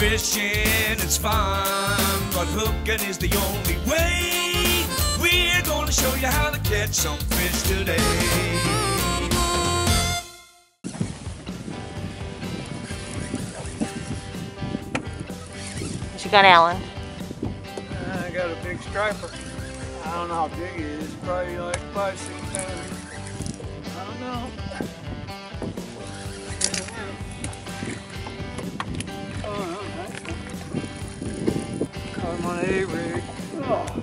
Fishing is fun, but hooking is the only way. We're gonna show you how to catch some fish today. What you got, Alan? I got a big striper. I don't know how big it is. Probably like five, six pounds. I don't know. Oh, no, nice one. Caught him on A-rig.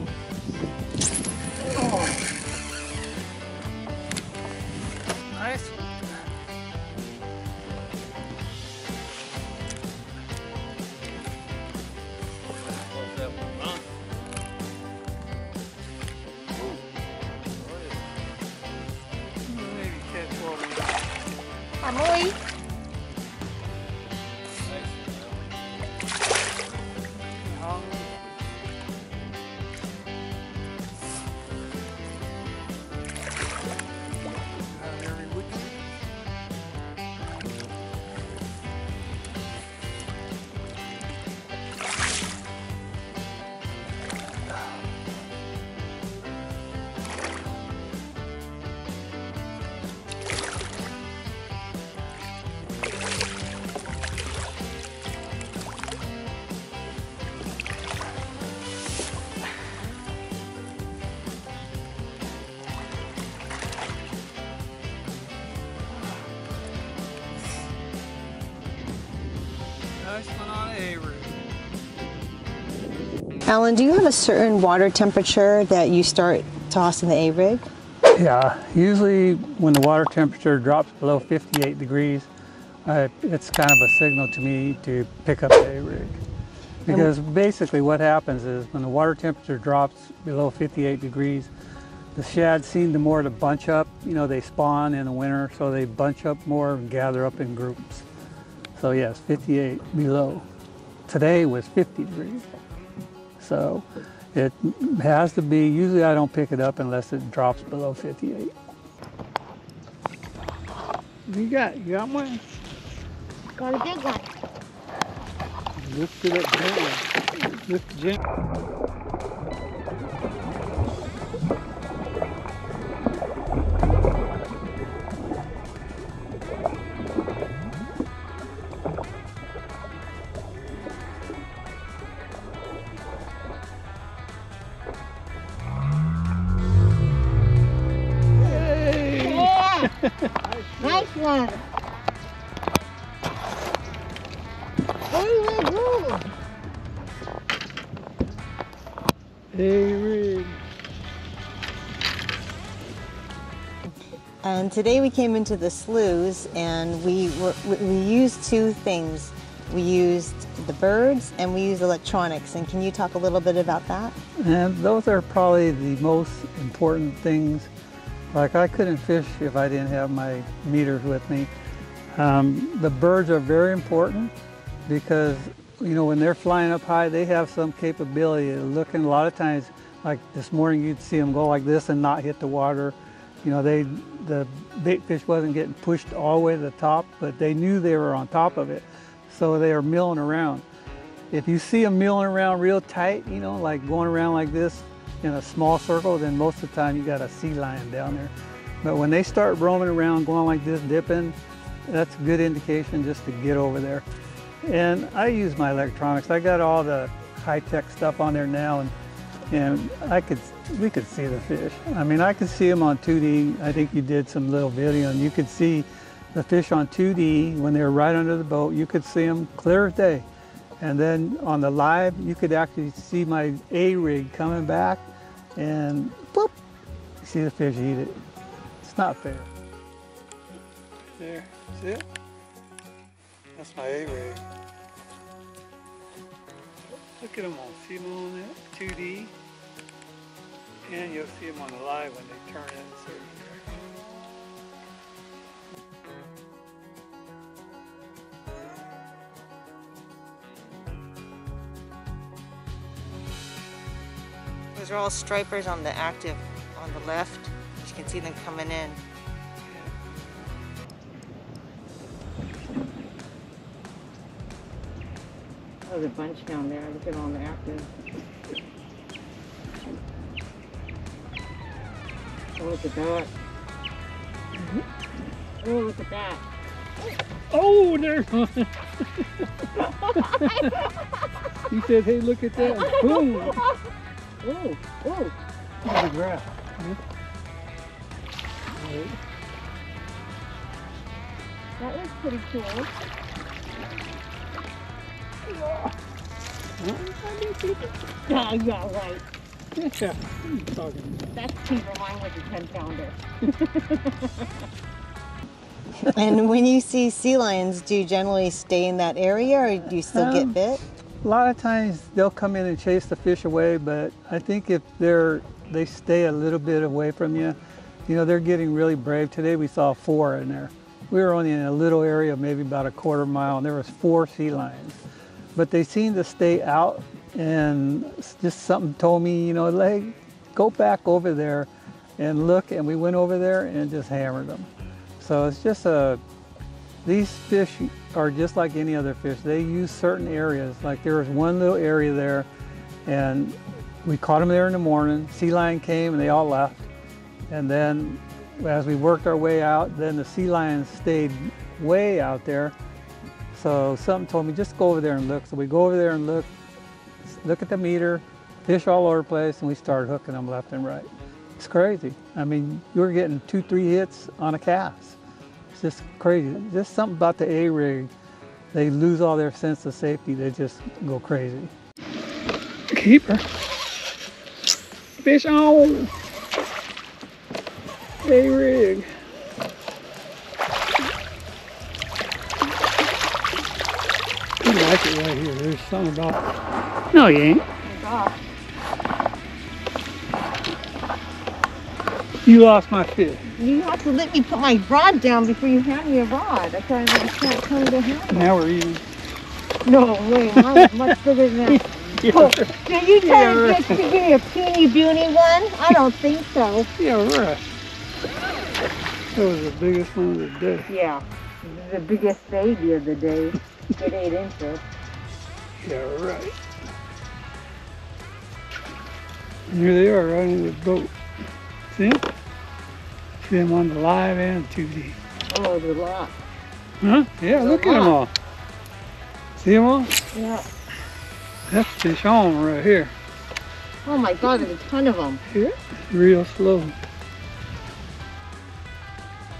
Alan, do you have a certain water temperature that you start tossing the A-rig? Yeah, usually when the water temperature drops below 58 degrees, uh, it's kind of a signal to me to pick up the A-rig. Because basically what happens is when the water temperature drops below 58 degrees, the shad seem to more to bunch up. You know, they spawn in the winter, so they bunch up more and gather up in groups. So yes, 58 below. Today was 50 degrees. So it has to be, usually I don't pick it up unless it drops below 58. You got, you got one? Got a big one. Lift it up gently. Lift it gently. A-rig. And today we came into the sloughs and we were, we we used two things. We used the birds and we used electronics. And can you talk a little bit about that? And those are probably the most important things. Like I couldn't fish if I didn't have my meters with me. Um, the birds are very important because you know when they're flying up high, they have some capability of looking. A lot of times, like this morning, you'd see them go like this and not hit the water. You know, they the bait fish wasn't getting pushed all the way to the top, but they knew they were on top of it, so they are milling around. If you see them milling around real tight, you know, like going around like this in a small circle, then most of the time you got a sea lion down there. But when they start roaming around, going like this, dipping, that's a good indication just to get over there. And I use my electronics. I got all the high-tech stuff on there now, and and I could we could see the fish. I mean, I could see them on 2D. I think you did some little video, and you could see the fish on 2D when they were right under the boat. You could see them clear as day. And then on the live, you could actually see my A rig coming back, and boop, see the fish eat it. It's not fair. There, see it? That's my A rig. Look at them all. See them on that 2D? And you'll see them on the live when they turn in a certain direction. Those are all stripers on the active on the left. You can see them coming in. There's a bunch down there. Look at all the active. Oh, mm-hmm. oh, look at that. Oh, look at that. Oh, there's one. he said, hey, look at that. Boom. Oh, oh. There's the grass. That was pretty cool. Yeah, yeah, right. Yeah. What are you? That's Timber Mine with the 10 pounder. And when you see sea lions, do you generally stay in that area or do you still Um, get bit? A lot of times they'll come in and chase the fish away, but I think if they're they stay a little bit away from you, you know, they're getting really brave. Today we saw four in there. We were only in a little area, maybe about a quarter mile, and there was four sea lions. But they seem to stay out, and just something told me, you know, like, go back over there and look. And we went over there and just hammered them. So it's just a these fish are just like any other fish. They use certain areas. Like there was one little area there, and we caught them there in the morning. Sea lion came and they all left. And then as we worked our way out, then the sea lions stayed way out there. So something told me just go over there and look. So we go over there and look, look at the meter, fish all over the place, and we started hooking them left and right. It's crazy. I mean, you were getting two, three hits on a cast. It's just crazy. Just something about the A rig. They lose all their sense of safety. They just go crazy. Keeper. Fish on. A rig. Something about. No, you ain't. You lost my fish. You have to let me put my rod down before you hand me a rod. I can't, I can't come to handle. Now we're even. No way, mine's much bigger than that. Oh, Did you try Yeah, to right. get to give me a puny puny one? I don't think so. Yeah, right. That was the biggest one of the day. Yeah, the biggest baby of the day. At eight inches. Yeah, right. And here they are, riding the boat. See? See them on the live and 2D. Oh, a lot. Huh? Yeah, look at them all. See them all? Yeah. That's fish on right here. Oh my God, there's a ton of them. Yeah, real slow.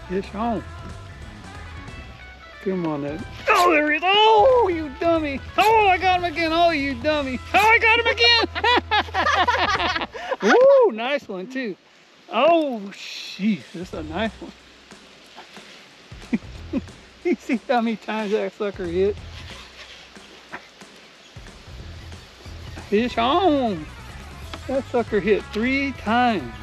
Fish on. Come on, that. Oh, there he is. Oh, you dummy. Oh, I got him again. Oh, you dummy. Oh, I got him again. Ooh, nice one, too. Oh, jeez, this is a nice one. you see how many times that sucker hit? Fish on. That sucker hit three times.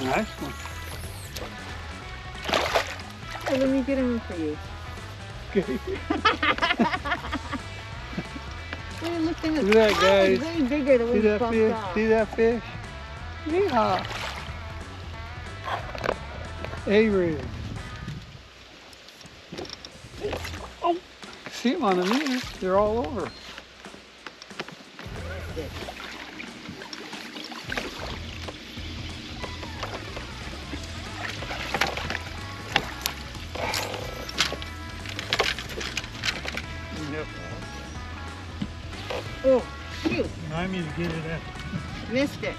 Nice one. Hey, let me get him for you. Okay. Look at Look at that, guys. Way bigger than See that fish? off. See that fish? Yeehaw. A-rig. Oh, see them on the meter. They're all over. Oh, shoot, Remind me to get it at missed it.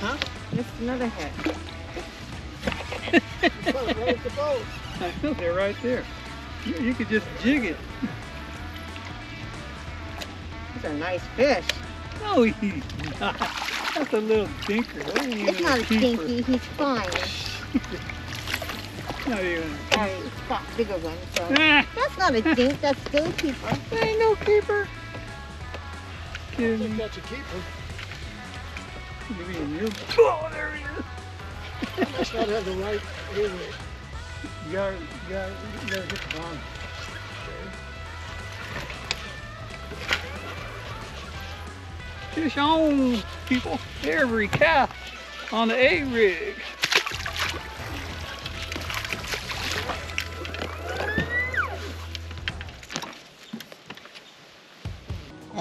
Huh? Missed another. I know they're right there. You, you could just jig it. These are nice fish. No, he's not. That's a little dinker. It's not a stinky, he's fine. Not even. Sorry, got bigger ones, so. Ah, That's not a dink, that's still a keeper. that ain't no keeper. Kidding me? That's a keeper. You mean you? Oh, there he is. Must not have the right earring. You got, you got, you got to hit the bottom. Fish on, people. Every cast on the A rig.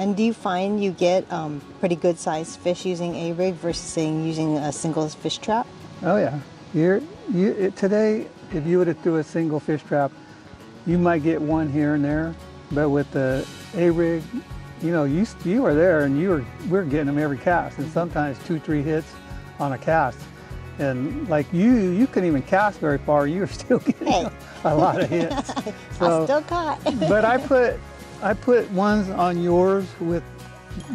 And do you find you get um, pretty good sized fish using a rig versus saying using a single fish trap? Oh yeah. You're, you, it, today, if you were to do a single fish trap, you might get one here and there, but with the A-rig, you know, you, you were there and you were, are getting them every cast and sometimes two, three hits on a cast. And like you, you couldn't even cast very far. You were still getting Hey. a lot of hits. I still caught. but I put I put ones on yours with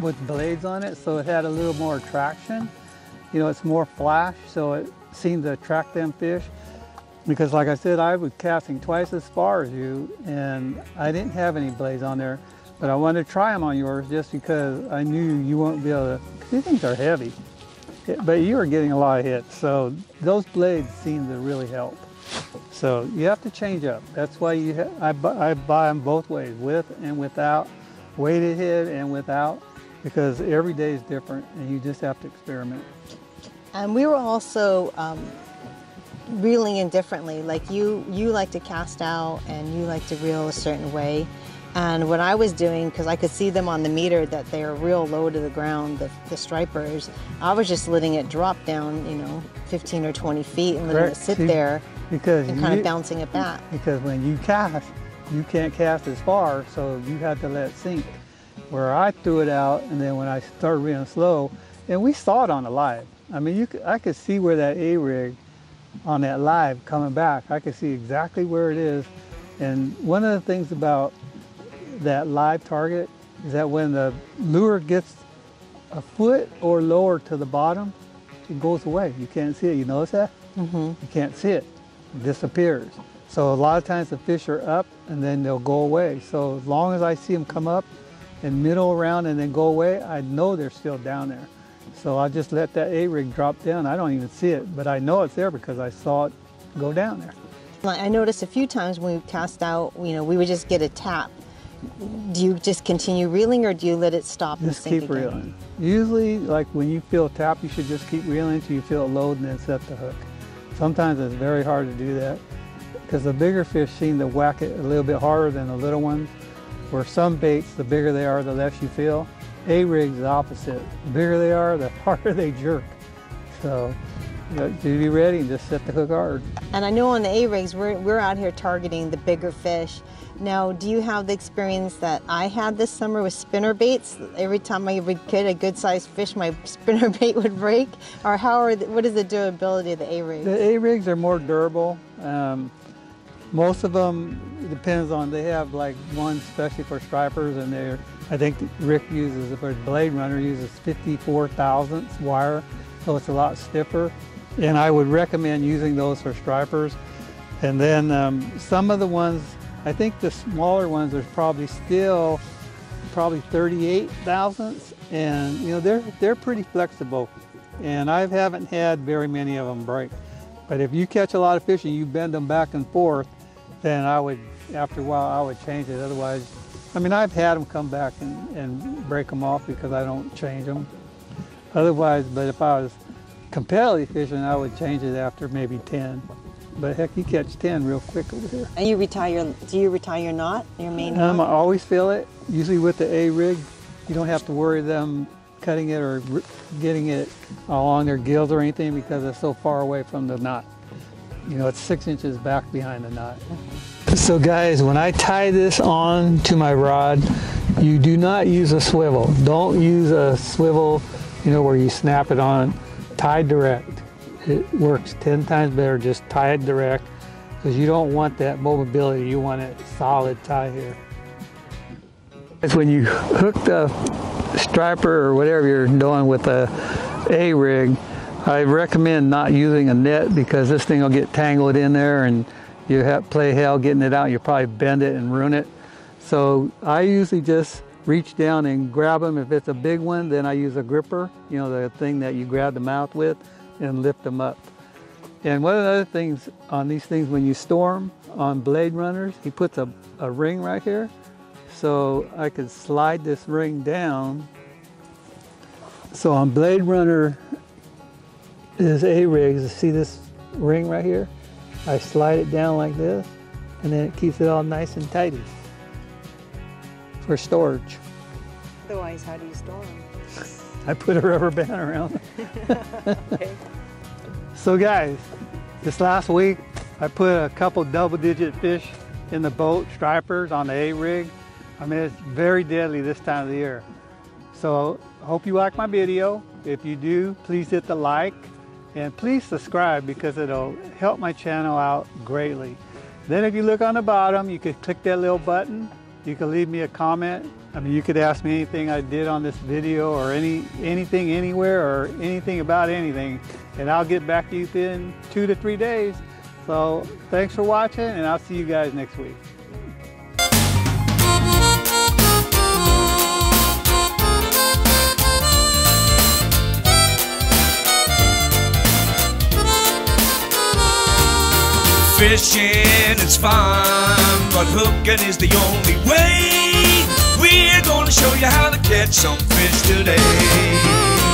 with blades on it, so it had a little more traction. You know, it's more flash, so it seemed to attract them fish. Because like I said, I was casting twice as far as you, and I didn't have any blades on there. But I wanted to try them on yours just because I knew you won't be able to. These things are heavy, but you were getting a lot of hits, so those blades seemed to really help. So you have to change up. That's why you ha- I, bu- I buy them both ways, with and without, weighted head and without, because every day is different and you just have to experiment. And we were also um, reeling in differently. Like you, you like to cast out and you like to reel a certain way. And what I was doing, because I could see them on the meter that they are real low to the ground, the, the stripers, I was just letting it drop down, you know, 15 or 20 feet and letting it sit there Because and kind you- of bouncing it back. because when you cast, you can't cast as far, so you have to let it sink. Where I threw it out, and then when I started reeling slow, and we saw it on the live. I mean, you could, I could see where that A rig on that live coming back. I could see exactly where it is. And one of the things about that live target is that when the lure gets a foot or lower to the bottom, it goes away. You can't see it. You notice that? Mm-hmm. You can't see it. Disappears. So a lot of times the fish are up and then they'll go away. So as long as I see them come up and middle around and then go away, I know they're still down there. So I just let that A-rig drop down. I don't even see it, but I know it's there because I saw it go down there. I noticed a few times when we cast out, you know, we would just get a tap. Do you just continue reeling or do you let it stop and Just keep again? reeling. Usually, like when you feel a tap, you should just keep reeling until you feel a load and then set the hook. Sometimes it's very hard to do that because the bigger fish seem to whack it a little bit harder than the little ones. Where some baits, the bigger they are, the less you feel. A-rigs the opposite. The bigger they are, the harder they jerk. So, you know, to be ready and just set the hook hard. And I know on the A-rigs, we're, we're out here targeting the bigger fish. Now, do you have the experience that I had this summer with spinner baits? Every time I would get a good sized fish, my spinner bait would break? Or how are the, what is the durability of the A-rigs? The A-rigs are more durable. Um, most of them depends on they have like one especially for stripers and they're I think Rick uses for Blade Runner uses 54 thousandths wire so it's a lot stiffer and I would recommend using those for stripers and then um, some of the ones I think the smaller ones are probably still probably 38 thousandths and you know they're they're pretty flexible. And I haven't had very many of them break. But if you catch a lot of fish and you bend them back and forth then I would after a while I would change it. Otherwise I mean I've had them come back and, and break them off because I don't change them otherwise but if I was competitive fishing I would change it after maybe 10 but heck you catch 10 real quick over here And you retire, do you retire your knot, your main um, I knot? always feel it. Usually with the A rig, you don't have to worry them cutting it or getting it along their gills or anything because it's so far away from the knot. You know, it's six inches back behind the knot. So guys, when I tie this on to my rod, you do not use a swivel. Don't use a swivel, you know, where you snap it on. Tie direct. It works 10 times better. Just tie it direct because you don't want that mobility. You want it solid tie here. It's when you hook the striper or whatever you're doing with a A rig, I recommend not using a net because this thing will get tangled in there and you have play hell getting it out. You'll probably bend it and ruin it. So I usually just reach down and grab them. If it's a big one, then I use a gripper, you know, the thing that you grab the mouth with and lift them up. And one of the other things on these things when you storm on Blade Runners, he puts a, a ring right here. So I could slide this ring down. So on Blade Runner is A-rigs, see this ring right here? I slide it down like this and then it keeps it all nice and tidy for storage. Otherwise, how do you store them? I put a rubber band around. Okay. So guys, this last week I put a couple double digit fish in the boat, stripers on the A rig. I mean, it's very deadly this time of the year. So hope you like my video. If you do, please hit the like and please subscribe because it'll help my channel out greatly. Then if you look on the bottom, you could click that little button. You can leave me a comment. I mean, you could ask me anything I did on this video or any anything anywhere or anything about anything, and I'll get back to you in two to three days. So thanks for watching, and I'll see you guys next week. Fishing is fun, but hooking is the only way. We're gonna show you how to catch some fish today.